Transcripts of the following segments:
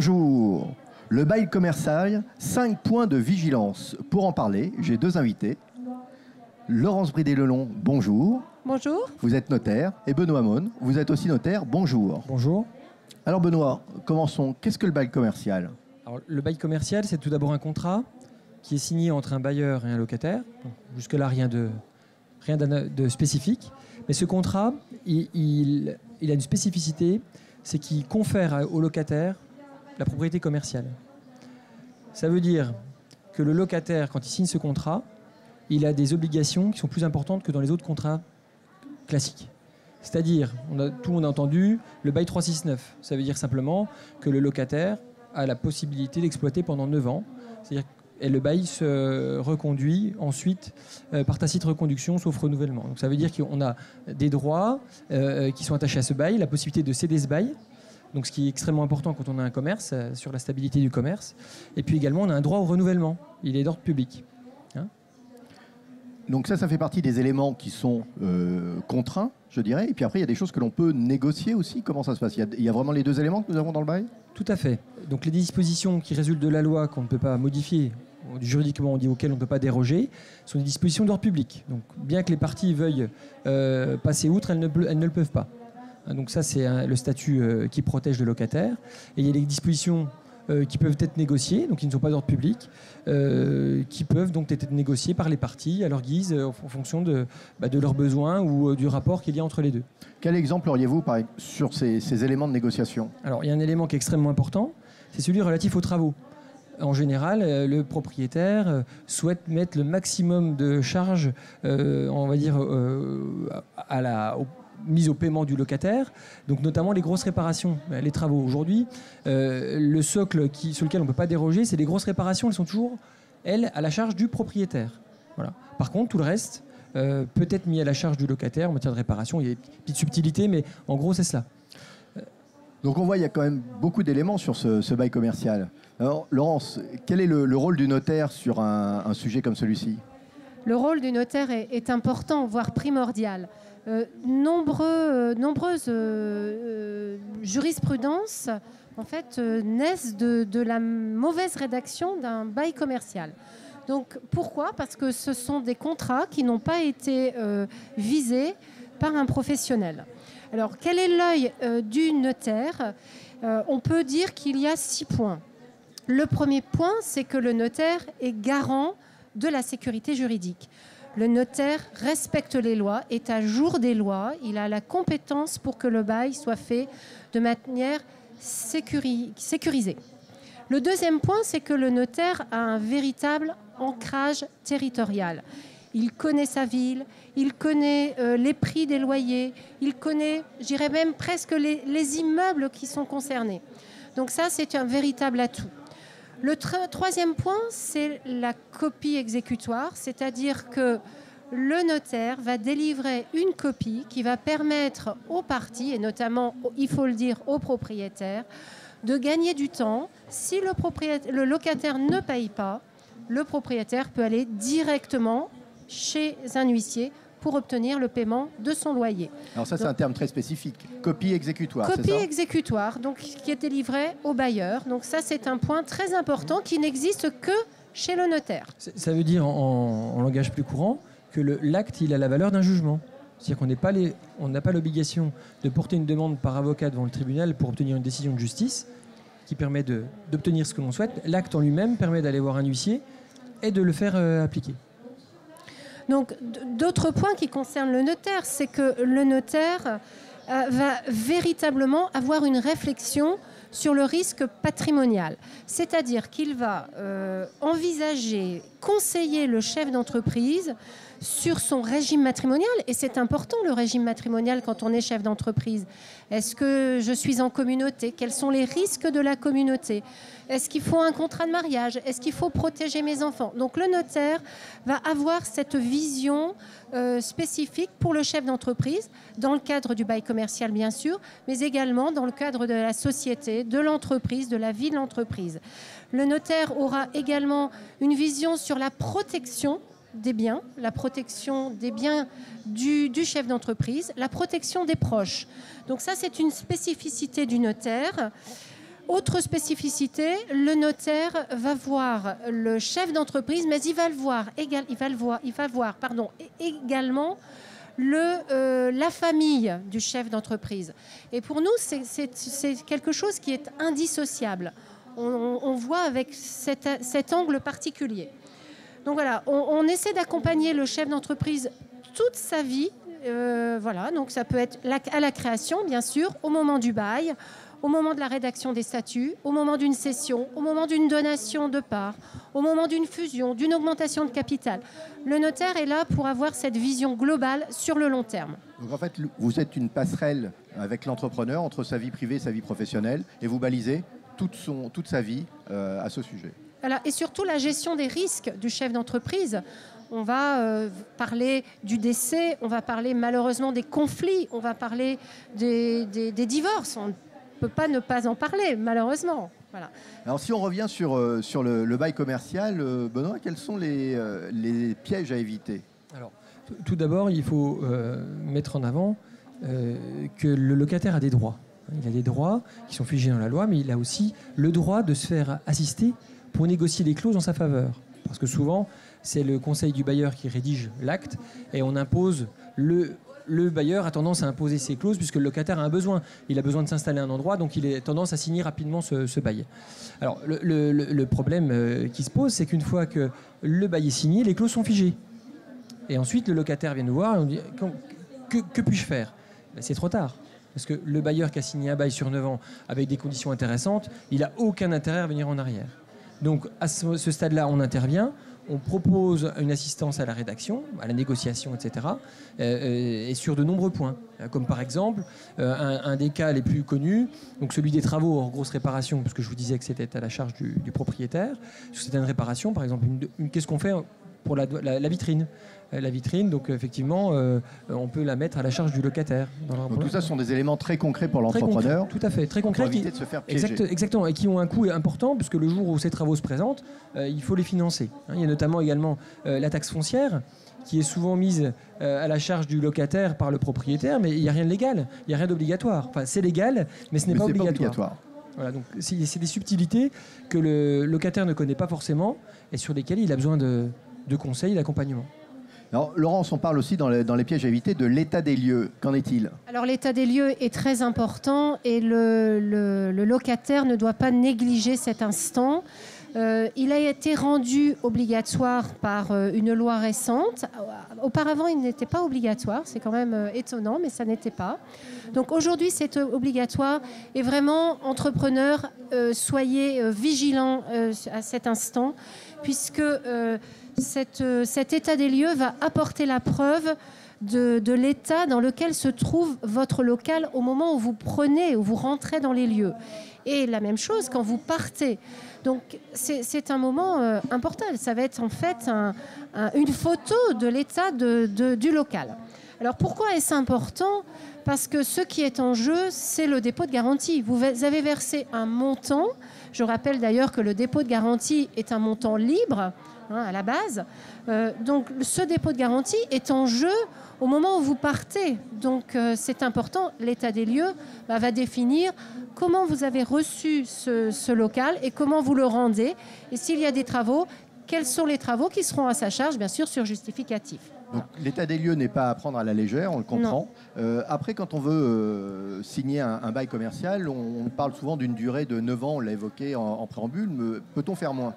Bonjour. Le bail commercial, 5 points de vigilance. Pour en parler, j'ai deux invités. Laurence Bridé-Lelon, bonjour. Bonjour. Vous êtes notaire. Et Benoît Mon, vous êtes aussi notaire. Bonjour. Bonjour. Alors Benoît, commençons. Qu'est-ce que le bail commercial? Alors, le bail commercial, c'est tout d'abord un contrat qui est signé entre un bailleur et un locataire. Jusque-là, rien de, rien d'ana- de spécifique. Mais ce contrat, il, il- il a une spécificité, c'est qu'il confère au locataire la propriété commerciale. Ça veut dire que le locataire, quand il signe ce contrat, il a des obligations qui sont plus importantes que dans les autres contrats classiques. C'est-à-dire, tout le monde a entendu le bail 369. Ça veut dire simplement que le locataire a la possibilité d'exploiter pendant 9 ans. Et le bail se reconduit ensuite euh, par tacite reconduction sauf renouvellement. Donc ça veut dire qu'on a des droits euh, qui sont attachés à ce bail, la possibilité de céder ce bail, donc ce qui est extrêmement important quand on a un commerce, euh, sur la stabilité du commerce. Et puis également on a un droit au renouvellement, il est d'ordre public. Donc ça, ça fait partie des éléments qui sont euh, contraints, je dirais. Et puis après, il y a des choses que l'on peut négocier aussi. Comment ça se passe? Il y, a, il y a vraiment les deux éléments que nous avons dans le bail? Tout à fait. Donc les dispositions qui résultent de la loi qu'on ne peut pas modifier, juridiquement on dit auxquelles on ne peut pas déroger, sont des dispositions d'ordre public. Donc bien que les parties veuillent euh, passer outre, elles ne, ple- elles ne le peuvent pas. Donc ça c'est un- le statut euh, qui protège le locataire. Et il y a des dispositions euh, qui peuvent être négociées, donc qui ne sont pas d'ordre public, euh, qui peuvent donc être négociées par les parties à leur guise, euh, en fonction de, bah, de leurs besoins ou euh, du rapport qu'il y a entre les deux. Quel exemple auriez-vous sur ces, ces éléments de négociation? Alors, il y a un élément qui est extrêmement important, c'est celui relatif aux travaux. En général, euh, le propriétaire euh, souhaite mettre le maximum de charges, euh, on va dire, euh, à la au- mise au paiement du locataire, donc notamment les grosses réparations, euh, les travaux. Aujourd'hui, euh, le socle qui, sur lequel on ne peut pas déroger, c'est les grosses réparations, elles sont toujours, elles, à la charge du propriétaire. Voilà. Par contre, tout le reste euh, peut être mis à la charge du locataire en matière de réparation. Il y a des petites subtilités, mais en gros, c'est cela. Donc on voit, il y a quand même beaucoup d'éléments sur ce, ce bail commercial. Alors, Laurence, quel est le, le rôle du notaire sur un, un sujet comme celui-ci? Le rôle du notaire est, est important, voire primordial. Euh, euh, nombreuses euh, jurisprudences en fait, naissent de, la mauvaise rédaction d'un bail commercial. Donc pourquoi? Parce que ce sont des contrats qui n'ont pas été visés par un professionnel. Alors quel est l'œil du notaire? On peut dire qu'il y a six points. Le premier point, c'est que le notaire est garant de la sécurité juridique. Le notaire respecte les lois, est à jour des lois, il a la compétence pour que le bail soit fait de manière sécuri- sécurisée. Le deuxième point, c'est que le notaire a un véritable ancrage territorial. Il connaît sa ville, il connaît euh, les prix des loyers, il connaît, j'irais même presque les, les immeubles qui sont concernés. Donc ça, c'est un véritable atout. Le tr- troisième point, c'est la copie exécutoire, c'est-à-dire que le notaire va délivrer une copie qui va permettre aux parties, et notamment, il faut le dire, aux propriétaires, de gagner du temps. Si le locataire ne paye pas, le propriétaire peut aller directement chez un huissier pour obtenir le paiement de son loyer. Alors ça, c'est un terme très spécifique. Copie exécutoire, c'est Copie ça exécutoire, donc qui est délivrée au bailleur. Donc ça, c'est un point très important qui n'existe que chez le notaire. Ça veut dire en, en langage plus courant que l'acte il a la valeur d'un jugement. C'est-à-dire qu'on n'est pas les- on n'a pas l'obligation de porter une demande par avocat devant le tribunal pour obtenir une décision de justice qui permet d'obtenir ce que l'on souhaite. L'acte en lui-même permet d'aller voir un huissier et de le faire euh, appliquer. Donc d'autres points qui concernent le notaire, c'est que le notaire euh, va véritablement avoir une réflexion sur le risque patrimonial. C'est-à-dire qu'il va euh, envisager, conseiller le chef d'entreprise sur son régime matrimonial. Et c'est important le régime matrimonial quand on est chef d'entreprise. Est-ce que je suis en communauté? Quels sont les risques de la communauté? Est-ce qu'il faut un contrat de mariage? Est-ce qu'il faut protéger mes enfants? Donc le notaire va avoir cette vision euh, spécifique pour le chef d'entreprise, dans le cadre du bail commercial bien sûr, mais également dans le cadre de la société, de l'entreprise, de la vie de l'entreprise. Le notaire aura également une vision sur la protection des biens, la protection des biens du, chef d'entreprise, la protection des proches. Donc ça, c'est une spécificité du notaire. Autre spécificité, le notaire va voir le chef d'entreprise, mais il va le voir, il va le voir, il va voir, pardon, également le, euh, la famille du chef d'entreprise. Et pour nous, c'est quelque chose qui est indissociable. On, voit avec cet, angle particulier. Donc voilà, on, essaie d'accompagner le chef d'entreprise toute sa vie. Euh, voilà, donc ça peut être à la création, bien sûr, au moment du bail, au moment de la rédaction des statuts, au moment d'une cession, au moment d'une donation de part, au moment d'une fusion, d'une augmentation de capital. Le notaire est là pour avoir cette vision globale sur le long terme. Donc en fait, vous êtes une passerelle avec l'entrepreneur entre sa vie privée et sa vie professionnelle et vous balisez toute, son, toute sa vie euh, à ce sujet. et surtout la gestion des risques du chef d'entreprise. On va euh, parler du décès, on va parler malheureusement des conflits, on va parler des, des divorces peut pas ne pas en parler, malheureusement. Voilà. Alors si on revient sur, euh, sur le, bail commercial, euh, Benoît, quels sont les, euh, les pièges à éviter? Alors, tout d'abord, il faut mettre en avant que le locataire a des droits. Il a des droits qui sont figés dans la loi, mais il a aussi le droit de se faire assister pour négocier les clauses en sa faveur. Parce que souvent, c'est le conseil du bailleur qui rédige l'acte et on impose le le bailleur a tendance à imposer ses clauses puisque le locataire a un besoin. Il a besoin de s'installer à un endroit, donc il a tendance à signer rapidement ce, bail. Alors le, problème euh, qui se pose, c'est qu'une fois que le bail est signé, les clauses sont figées. Et ensuite, le locataire vient nous voir et on dit Que, puis-je faire? Ben, C'est trop tard. Parce que le bailleur qui a signé un bail sur 9 ans avec des conditions intéressantes, il n'a aucun intérêt à venir en arrière. Donc à ce stade-là, on intervient, on propose une assistance à la rédaction, à la négociation, etc. Euh, euh, et sur de nombreux points, comme par exemple euh, un, des cas les plus connus, donc celui des travaux en grosse réparation, puisque je vous disais que c'était à la charge du, propriétaire. Sur certaines réparations, par exemple, qu'est-ce qu'on fait? Pour la, vitrine. Euh, la vitrine, donc effectivement, euh, on peut la mettre à la charge du locataire. donc tout ça sont des éléments très concrets pour l'entrepreneur. Tout à fait, très concrets. Pour éviter de se faire piéger. exactement, et qui ont un coût important, puisque le jour où ces travaux se présentent, euh, il faut les financer. Hein, il y a notamment également la taxe foncière qui est souvent mise à la charge du locataire par le propriétaire, mais il n'y a rien de légal, il n'y a rien d'obligatoire. Enfin, c'est légal, mais ce n'est pas, obligatoire. Voilà, donc c'est des subtilités que le locataire ne connaît pas forcément et sur lesquelles il a besoin de, de conseils, d'accompagnement. Alors, Laurence, on parle aussi dans les, pièges à éviter de l'état des lieux. Qu'en est-il? Alors, l'état des lieux est très important et le, locataire ne doit pas négliger cet instant. Euh, il a été rendu obligatoire par euh, une loi récente. Auparavant, il n'était pas obligatoire. C'est quand même euh, étonnant, mais ça n'était pas. Donc aujourd'hui, c'est obligatoire. Et vraiment, entrepreneurs, soyez vigilants à cet instant, puisque cet état des lieux va apporter la preuve de, l'état dans lequel se trouve votre local au moment où vous prenez, où vous rentrez dans les lieux. Et la même chose quand vous partez. Donc c'est un moment euh, important. Ça va être en fait une photo de l'état du local. Alors pourquoi est-ce important? Parce que ce qui est en jeu, c'est le dépôt de garantie. Vous avez versé un montant. Je rappelle d'ailleurs que le dépôt de garantie est un montant libre Hein, à la base. Euh, donc ce dépôt de garantie est en jeu au moment où vous partez. Donc euh, c'est important, l'état des lieux bah, va définir comment vous avez reçu ce, local et comment vous le rendez. Et s'il y a des travaux, quels sont les travaux qui seront à sa charge, bien sûr, sur justificatif. Donc l'état des lieux n'est pas à prendre à la légère, on le comprend. Euh, après, quand on veut signer un, bail commercial, on, parle souvent d'une durée de 9 ans, on l'a évoqué en, en préambule. Peut-on faire moins?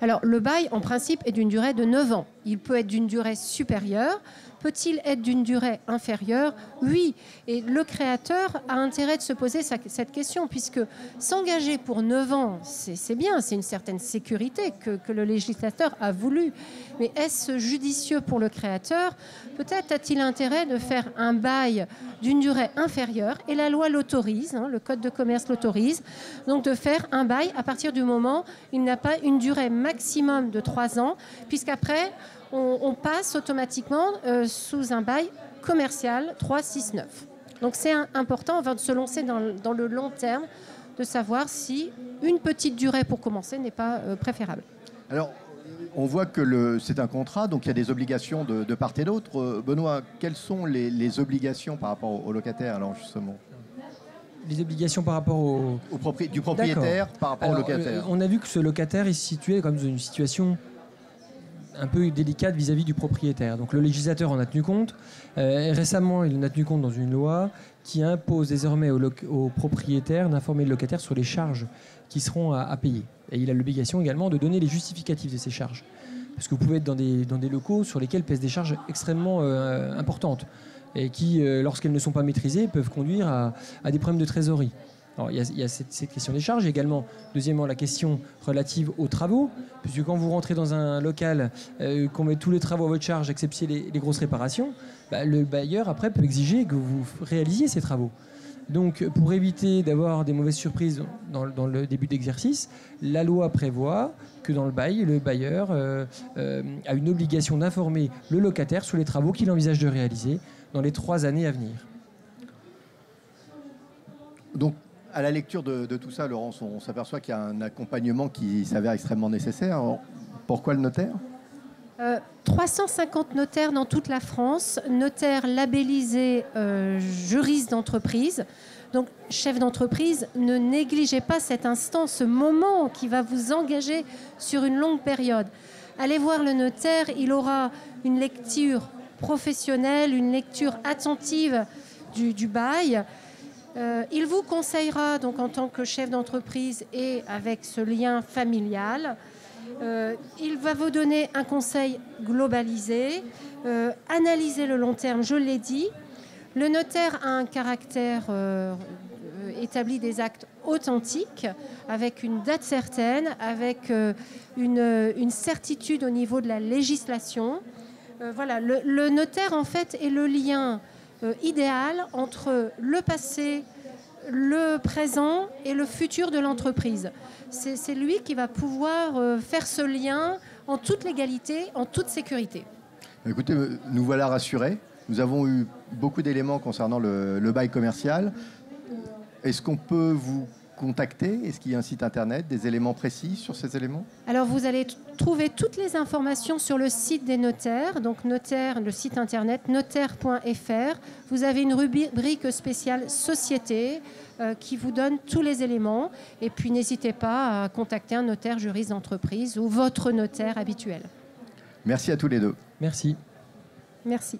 Alors, le bail, en principe, est d'une durée de 9 ans. Il peut être d'une durée supérieure. Peut-il être d'une durée inférieure? Oui. Et le créateur a intérêt de se poser cette question, puisque s'engager pour 9 ans, c'est bien, c'est une certaine sécurité que, le législateur a voulu. Mais est-ce judicieux pour le créateur? Peut-être a-t-il intérêt de faire un bail d'une durée inférieure, et la loi l'autorise, hein, le Code de commerce l'autorise, donc de faire un bail à partir du moment où il n'a pas une durée maximum de 3 ans, puisqu'après, on, passe automatiquement euh, sous un bail commercial 369. Donc c'est important avant de se lancer dans, le long terme de savoir si une petite durée pour commencer n'est pas euh, préférable. Alors, on voit que c'est un contrat, donc il y a des obligations de, part et d'autre. Euh, Benoît, quelles sont les, obligations par rapport aux locataires, alors justement? Les obligations par rapport au, du propriétaire par rapport au locataire. On a vu que ce locataire est situé comme dans une situation un peu délicate vis-à-vis du propriétaire. Donc le législateur en a tenu compte. Euh, récemment, il en a tenu compte dans une loi qui impose désormais au, propriétaire d'informer le locataire sur les charges qui seront à, payer. Et il a l'obligation également de donner les justificatifs de ces charges. Parce que vous pouvez être dans des, locaux sur lesquels pèsent des charges extrêmement euh, importantes et qui, euh, lorsqu'elles ne sont pas maîtrisées, peuvent conduire à des problèmes de trésorerie. Alors, il y a, cette, question des charges, également, deuxièmement, la question relative aux travaux, puisque quand vous rentrez dans un local, euh, qu'on met tous les travaux à votre charge, excepté les, les grosses réparations, bah, le bailleur, après, peut exiger que vous réalisiez ces travaux. Donc, pour éviter d'avoir des mauvaises surprises dans, le début d'exercice, la loi prévoit que dans le bail, le bailleur euh, euh, a une obligation d'informer le locataire sur les travaux qu'il envisage de réaliser dans les trois années à venir. Donc, à la lecture de, tout ça, Laurence, on, s'aperçoit qu'il y a un accompagnement qui s'avère extrêmement nécessaire. pourquoi le notaire? 350 euh, notaires dans toute la France, notaires labellisés euh, juristes d'entreprise. Donc, chef d'entreprise, ne négligez pas cet instant, ce moment qui va vous engager sur une longue période. Allez voir le notaire, il aura une lecture professionnelle, une lecture attentive du bail. Euh, il vous conseillera donc en tant que chef d'entreprise et avec ce lien familial. Euh, il va vous donner un conseil globalisé, euh, analyser le long terme, je l'ai dit. Le notaire a un caractère établi des actes authentiques, avec une date certaine, avec une, certitude au niveau de la législation. voilà, le, notaire en fait est le lien euh, idéal entre le passé, le présent et le futur de l'entreprise. C'est lui qui va pouvoir euh, faire ce lien en toute légalité, en toute sécurité. Écoutez, euh, nous voilà rassurés. Nous avons eu beaucoup d'éléments concernant le bail commercial. Est-ce qu'on peut vous contacter? Est-ce qu'il y a un site internet, des éléments précis sur ces éléments? Alors vous allez trouver toutes les informations sur le site des notaires, donc notaire, le site internet notaire.fr. Vous avez une rubrique spéciale société euh, qui vous donne tous les éléments. Et puis n'hésitez pas à contacter un notaire juriste d'entreprise ou votre notaire habituel. Merci à tous les deux. Merci. Merci.